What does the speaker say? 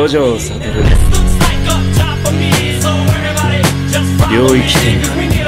五条悟領域展開。